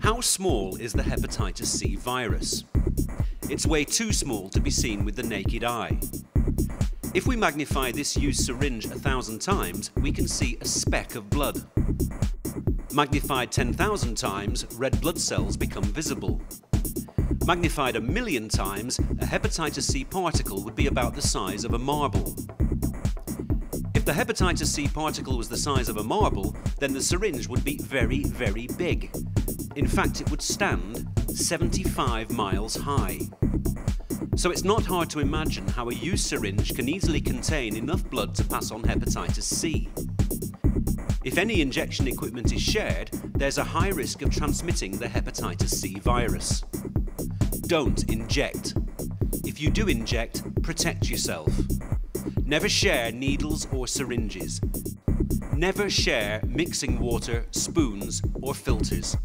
How small is the hepatitis C virus? It's way too small to be seen with the naked eye. If we magnify this used syringe a thousand times, we can see a speck of blood. Magnified 10,000 times, red blood cells become visible. Magnified a million times, a hepatitis C particle would be about the size of a marble. If the hepatitis C particle was the size of a marble, then the syringe would be very, very big. In fact, it would stand 75 miles high. So it's not hard to imagine how a used syringe can easily contain enough blood to pass on hepatitis C. If any injection equipment is shared, there's a high risk of transmitting the hepatitis C virus. Don't inject. If you do inject, protect yourself. Never share needles or syringes. Never share mixing water, spoons or filters.